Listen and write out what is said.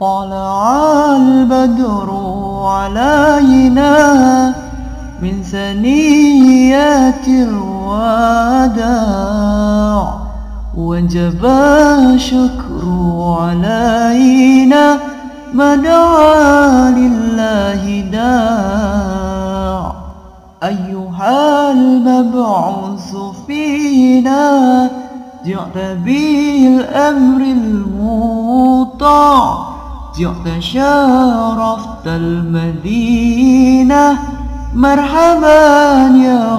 طلع البدر علينا من ثنيات الوداع وجب الشكر علينا ما دعا لله داع. أيها المبعوث فينا جئت بالأمر المطاع جئت شرفت المدينة مرحبا يا